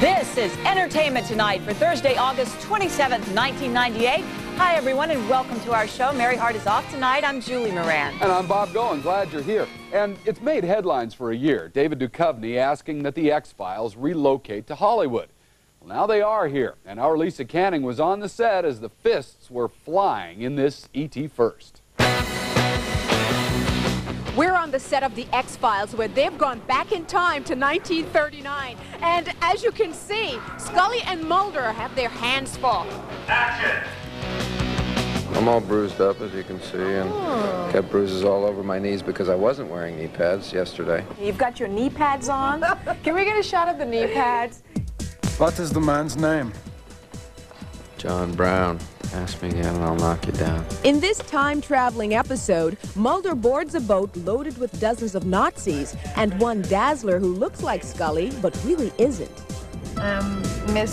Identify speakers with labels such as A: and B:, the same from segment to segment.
A: This is Entertainment Tonight for Thursday, August 27th, 1998. Hi, everyone, and welcome to our show. Mary Hart is off tonight. I'm Julie Moran.
B: And I'm Bob Goen. Glad you're here. And it's made headlines for a year. David Duchovny asking that the X-Files relocate to Hollywood. Well, now they are here, and our Lisa Canning was on the set as the fists were flying in this E.T. First.
C: We're on the set of The X-Files where they've gone back in time to 1939. And as you can see, Scully and Mulder have their hands full.
D: Action!
E: I'm all bruised up, as you can see, and oh. got bruises all over my knees because I wasn't wearing knee pads yesterday.
C: You've got your knee pads on. Can we get a shot of the knee pads?
F: What is the man's name?
E: John Brown, ask me again and I'll knock you down.
C: In this time-traveling episode, Mulder boards a boat loaded with dozens of Nazis and one Dazzler who looks like Scully but really isn't.
G: um, Miss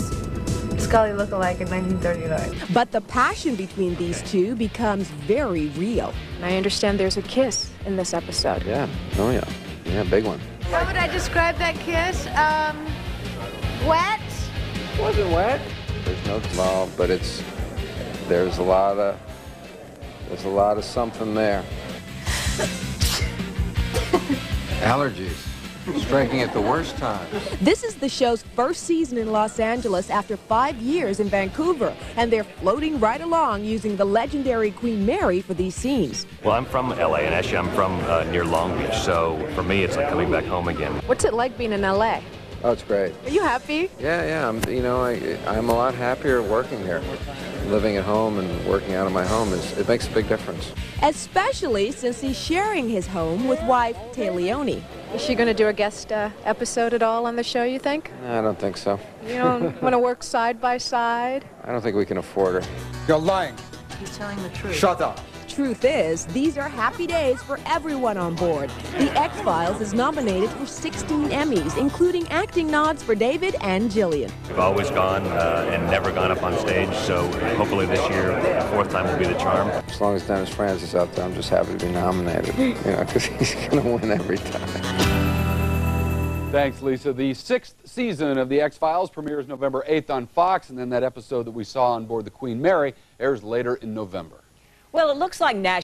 G: Scully look-alike in 1939.
C: But the passion between these two becomes very real. I understand there's a kiss in this episode.
E: Yeah, oh yeah, yeah, big one.
G: How would I describe that kiss? Um, wet?
E: Wasn't wet. There's no involved, but it's there's a lot of there's a lot of something there. Allergies striking at the worst time.
C: This is the show's first season in Los Angeles after five years in Vancouver, and they're floating right along using the legendary Queen Mary for these scenes.
H: Well, I'm from LA, and actually I'm from uh, near Long Beach, so for me it's like coming back home again.
C: What's it like being in LA?
E: Oh, it's great.
C: Are you happy?
E: Yeah, yeah. I'm, you know, I, I'm a lot happier working here. Living at home and working out of my home is it makes a big difference.
C: Especially since he's sharing his home with wife Téa Leoni. Is she going to do a guest uh, episode at all on the show, you think?
E: I don't think so.
C: You don't want to work side by side?
E: I don't think we can afford her.
F: You're lying.
G: He's telling the truth.
F: Shut up.
C: Truth is, these are happy days for everyone on board. The X-Files is nominated for 16 Emmys, including acting nods for David and Gillian.
H: We've always gone uh, and never gone up on stage, so hopefully this year, the fourth time will be the charm.
E: As long as Dennis Franz is out there, I'm just happy to be nominated. You know, because he's going to win every time.
B: Thanks, Lisa. The sixth season of The X-Files premieres November 8th on Fox, and then that episode that we saw on board the Queen Mary airs later in November.
A: Well, it looks like Nash.